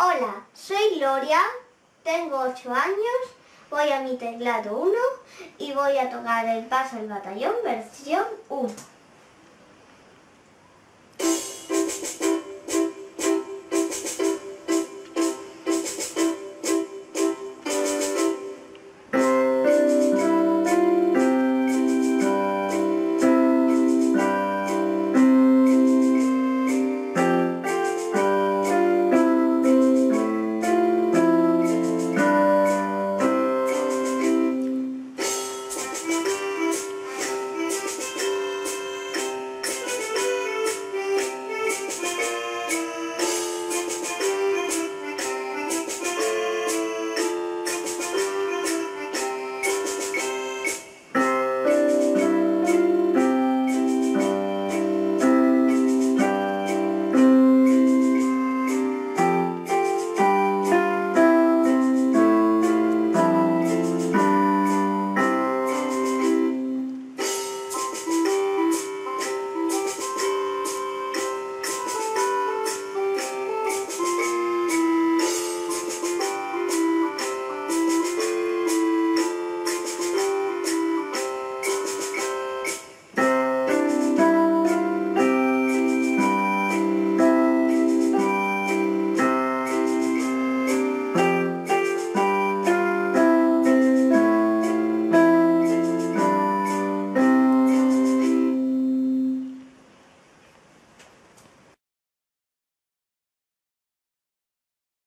Hola, soy Gloria, tengo 8 años, voy a mi teclado 1 y voy a tocar el paso al batallón versión 1.